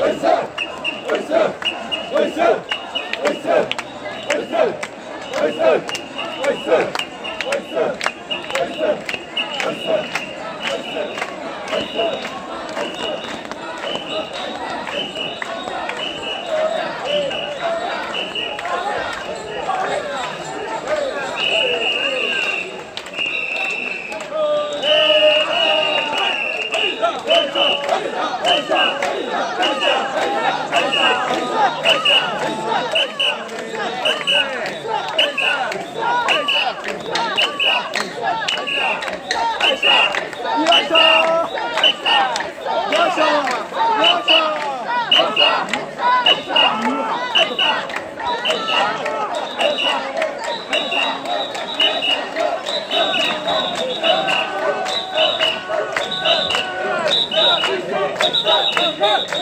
Let's go! Thank you. Let's go.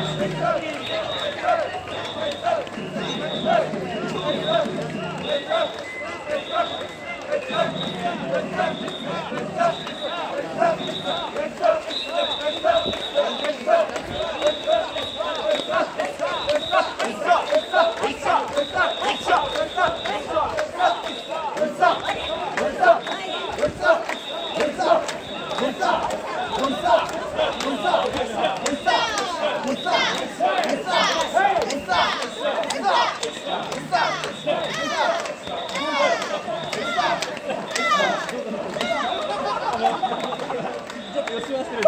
Let's go!